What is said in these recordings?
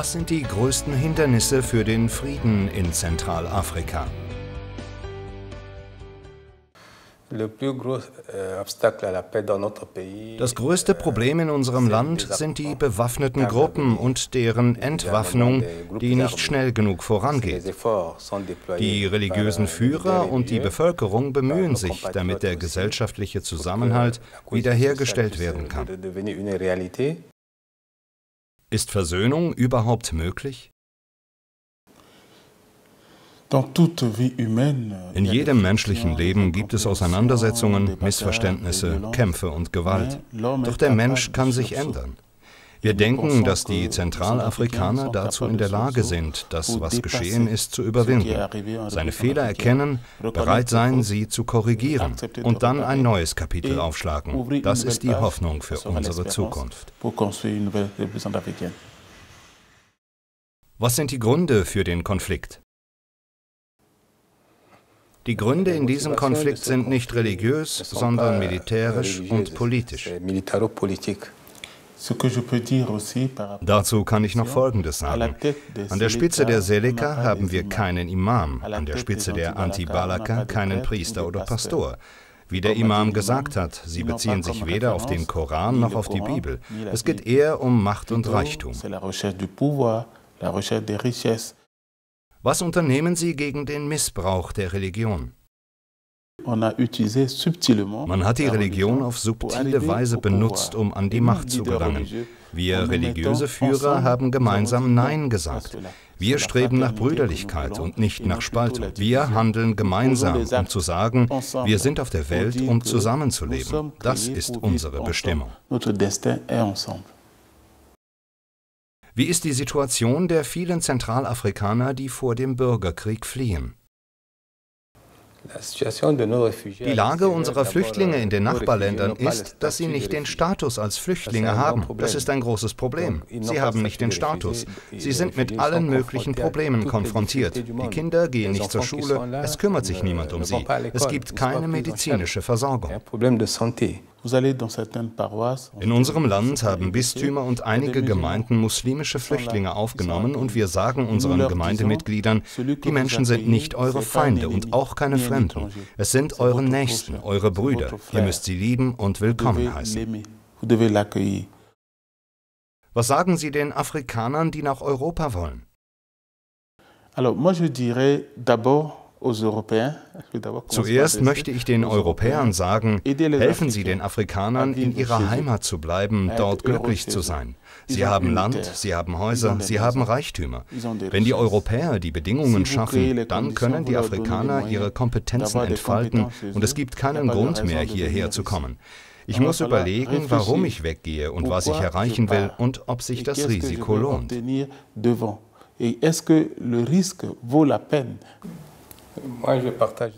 Was sind die größten Hindernisse für den Frieden in Zentralafrika? Das größte Problem in unserem Land sind die bewaffneten Gruppen und deren Entwaffnung, die nicht schnell genug vorangeht. Die religiösen Führer und die Bevölkerung bemühen sich, damit der gesellschaftliche Zusammenhalt wiederhergestellt werden kann. Ist Versöhnung überhaupt möglich? In jedem menschlichen Leben gibt es Auseinandersetzungen, Missverständnisse, Kämpfe und Gewalt. Doch der Mensch kann sich ändern. Wir denken, dass die Zentralafrikaner dazu in der Lage sind, das, was geschehen ist, zu überwinden, seine Fehler erkennen, bereit sein, sie zu korrigieren und dann ein neues Kapitel aufschlagen. Das ist die Hoffnung für unsere Zukunft. Was sind die Gründe für den Konflikt? Die Gründe in diesem Konflikt sind nicht religiös, sondern militärisch und politisch. Dazu kann ich noch Folgendes sagen. An der Spitze der Seleka haben wir keinen Imam, an der Spitze der Anti-Balaka keinen Priester oder Pastor. Wie der Imam gesagt hat, sie beziehen sich weder auf den Koran noch auf die Bibel. Es geht eher um Macht und Reichtum. Was unternehmen Sie gegen den Missbrauch der Religion? Man hat die Religion auf subtile Weise benutzt, um an die Macht zu gelangen. Wir religiöse Führer haben gemeinsam Nein gesagt. Wir streben nach Brüderlichkeit und nicht nach Spaltung. Wir handeln gemeinsam, um zu sagen, wir sind auf der Welt, um zusammenzuleben. Das ist unsere Bestimmung. Wie ist die Situation der vielen Zentralafrikaner, die vor dem Bürgerkrieg fliehen? Die Lage unserer Flüchtlinge in den Nachbarländern ist, dass sie nicht den Status als Flüchtlinge haben. Das ist ein großes Problem. Sie haben nicht den Status. Sie sind mit allen möglichen Problemen konfrontiert. Die Kinder gehen nicht zur Schule, es kümmert sich niemand um sie. Es gibt keine medizinische Versorgung. In unserem Land haben Bistümer und einige Gemeinden muslimische Flüchtlinge aufgenommen und wir sagen unseren Gemeindemitgliedern, die Menschen sind nicht eure Feinde und auch keine Fremden. Es sind eure Nächsten, eure Brüder. Ihr müsst sie lieben und willkommen heißen. Was sagen Sie den Afrikanern, die nach Europa wollen? Alors, moi je dirais d'abord Zuerst möchte ich den Europäern sagen, helfen Sie den Afrikanern, in ihrer Heimat zu bleiben, dort glücklich zu sein. Sie haben Land, sie haben Häuser, sie haben Reichtümer. Wenn die Europäer die Bedingungen schaffen, dann können die Afrikaner ihre Kompetenzen entfalten und es gibt keinen Grund mehr, hierher zu kommen. Ich muss überlegen, warum ich weggehe und was ich erreichen will und ob sich das Risiko lohnt. Est-ce que le risque vaut la peine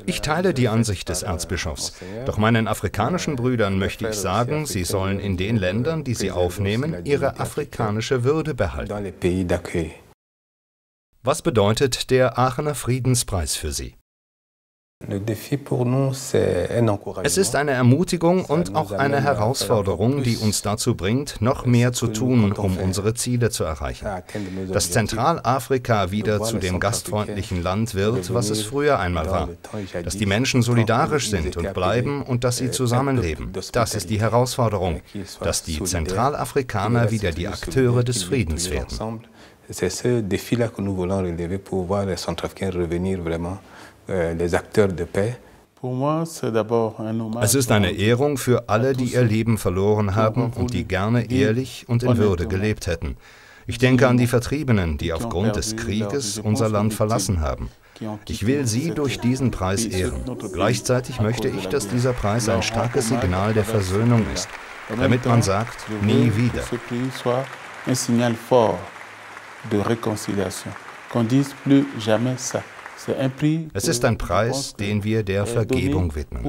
ich teile die Ansicht des Erzbischofs. Doch meinen afrikanischen Brüdern möchte ich sagen, sie sollen in den Ländern, die sie aufnehmen, ihre afrikanische Würde behalten. Was bedeutet der Aachener Friedenspreis für Sie? Es ist eine Ermutigung und auch eine Herausforderung, die uns dazu bringt, noch mehr zu tun, um unsere Ziele zu erreichen. Dass Zentralafrika wieder zu dem gastfreundlichen Land wird, was es früher einmal war. Dass die Menschen solidarisch sind und bleiben und dass sie zusammenleben. Das ist die Herausforderung. Dass die Zentralafrikaner wieder die Akteure des Friedens werden. C'est ce défi-là que nous voulons relever pour voir les Centrafricains revenir vraiment Euh, les acteurs de paix. Es ist eine Ehrung für alle, die ihr Leben verloren haben und die gerne ehrlich und in Würde gelebt hätten. Ich denke an die Vertriebenen, die aufgrund des Krieges unser Land verlassen haben. Ich will sie durch diesen Preis ehren. Gleichzeitig möchte ich, dass dieser Preis ein starkes Signal der Versöhnung ist, damit man sagt, nie wieder. Qu'on dise plus jamais ça. Es ist ein Preis, den wir der Vergebung widmen.